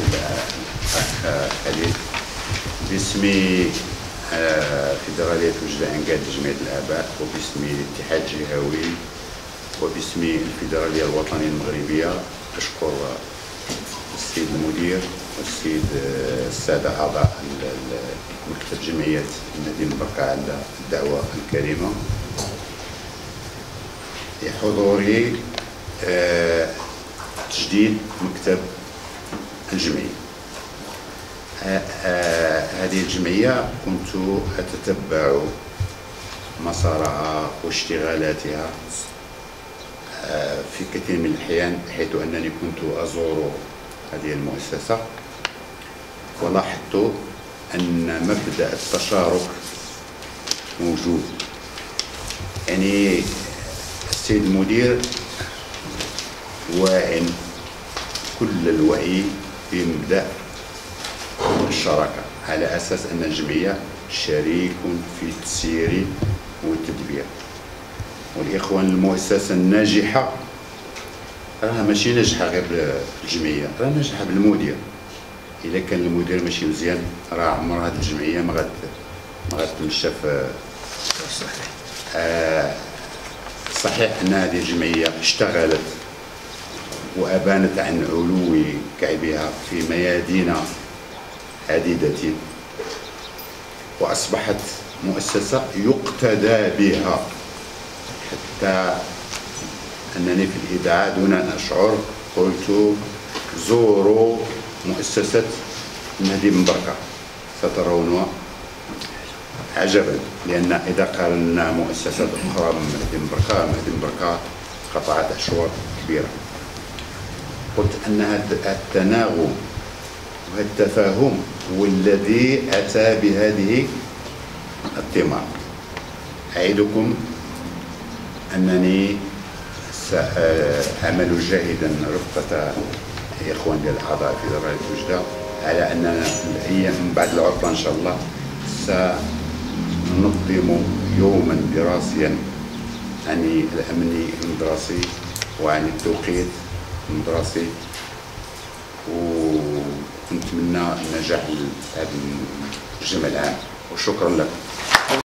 الأخ خليل باسم آه، فيدرالية وجدة أنقاد جمعية الآباء وباسم الاتحاد الجهوي وباسم الفيدرالية الوطنية المغربية أشكر السيد المدير والسيد آه، السادة أعضاء مكتب جمعية النادي المبركة على الدعوة الكريمة لحضور آه، تجديد مكتب الجمعية. ه- ه- هذه الجمعية كنت أتتبع مسارها واشتغالاتها آه، في كثير من الأحيان حيث أنني كنت أزور هذه المؤسسة ولاحظت أن مبدأ التشارك موجود. يعني السيد المدير واع كل الوعي بمبدأ الشراكة على أساس أن الجمعية شريك في التسيير والتدبير. والإخوان المؤسسة الناجحة راها ماشي ناجحة غير بالجمعية راها ناجحة بالمدير. إذا كان المدير ماشي مزيان راه عمر هذه الجمعية ما غاد ما غتمشى في آه، صحيح أن هذه الجمعية اشتغلت وأبانت عن علو كعبها في ميادين عديدة. وأصبحت مؤسسة يقتدى بها. حتى أنني في الإذاعة دون أن أشعر قلت زوروا مؤسسة نادي مبركة سترون عجبا لأن إذا قارنا مؤسسات أخرى من مهدي مبركة مهدي مبركة قطعت أشواط كبيرة. قلت أن هذا التناغم والتفاهم هو الذي أتى بهذه الثمار أعدكم أنني سأعمل جاهدا رفقة إخوان ديال الأعضاء في دراية وجدة على أننا في الأيام من بعد العطلة إن شاء الله سننظم يوما دراسيا عن الأمن المدرسي وعن التوقيت المدرسي ونتمنى النجاح لهذا الجمع العام وشكرا لكم.